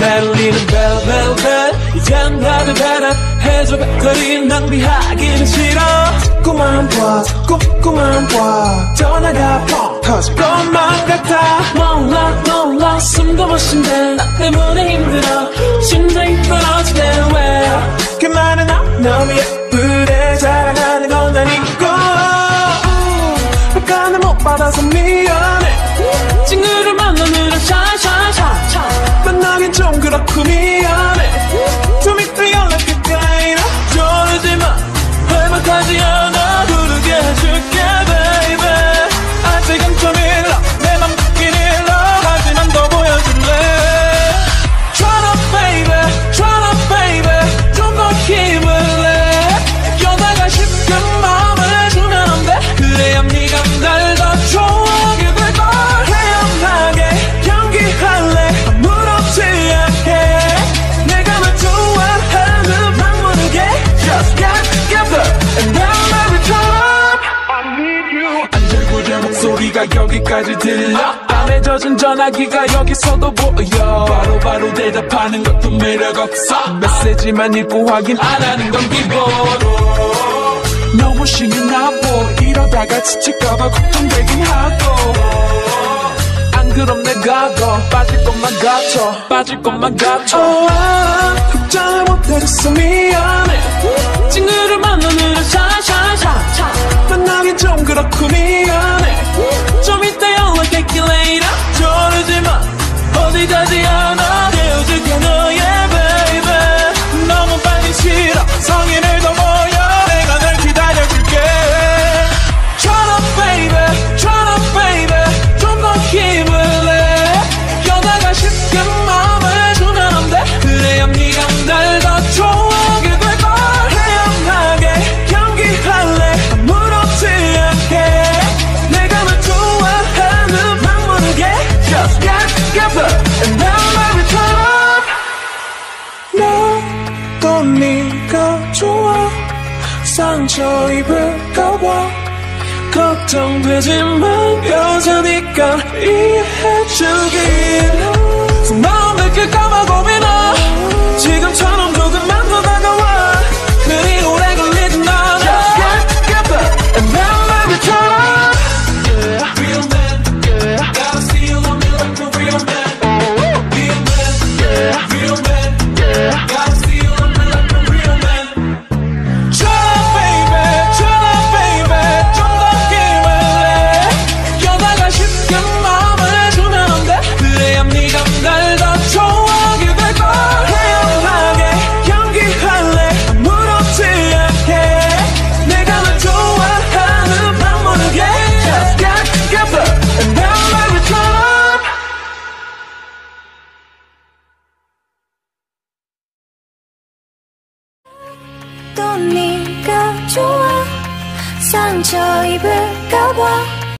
날 울리는 bell 이젠 나를 배려해줘. 배터리 낭비하기는 싫어. 자꾸만 봐 자꾸만 봐. 전화가 펑 터질 것만 같아. 몰라 몰라. 숨도 못 쉰대. 나 때문에 힘들어. 심장이 떨어지네. 왜? 그 말은 안 너무 예쁘 소리가 여기까지 들려? 땀에 젖은 전화기가 여기서도 보여. 바로 바로 대답하는 것도 매력 없어. 메시지만 읽고 확인 안 하는 건 기본 너무 신이 나보 이러다가 지칠까봐 걱정되긴 하고. 안 그럼 내가 더 빠질 것만 같아. 빠질 것만 같아. 아, 걱정을 못해줬어. 미안해. 친구 상처 입을까봐 걱정되지만 여자니까 이해해주길 속마음 느낄 또 네가 좋아 상처 입을 까봐